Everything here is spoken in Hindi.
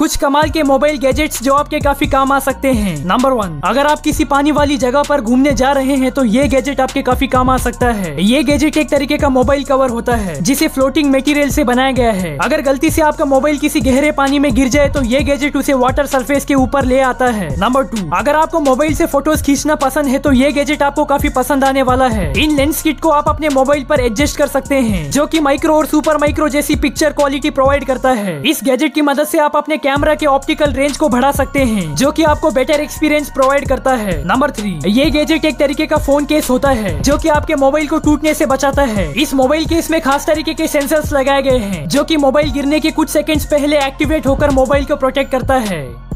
कुछ कमाल के मोबाइल गैजेट्स जो आपके काफ़ी काम आ सकते हैं। नंबर वन अगर आप किसी पानी वाली जगह पर घूमने जा रहे हैं तो ये गैजेट आपके काफ़ी काम आ सकता है। ये गैजेट एक तरीके का मोबाइल कवर होता है, जिसे फ्लोटिंग मटेरियल से बनाया गया है। अगर गलती से आपका मोबाइल किसी गहरे पानी में गिर जाए तो ये गैजेट उसे वाटर सरफेस के ऊपर ले आता है। नंबर टू अगर आपको मोबाइल से फ़ोटोज़ खींचना पसंद है तो ये गैजेट आपको काफ़ी पसंद आने वाला है। इन लेंस किट को आप अपने मोबाइल पर एडजस्ट कर सकते हैं, जो कि माइक्रो और सुपर माइक्रो जैसी पिक्चर क्वालिटी प्रोवाइड करता है। इस गैजेट की मदद से आप अपने कैमरा के ऑप्टिकल रेंज को बढ़ा सकते हैं, जो कि आपको बेटर एक्सपीरियंस प्रोवाइड करता है। नंबर थ्री ये गैजेट एक तरीके का फ़ोन केस होता है, जो कि आपके मोबाइल को टूटने से बचाता है। इस मोबाइल केस में खास तरीके के सेंसर्स लगाए गए हैं, जो कि मोबाइल गिरने के कुछ सेकंड्स पहले एक्टिवेट होकर मोबाइल को प्रोटेक्ट करता है।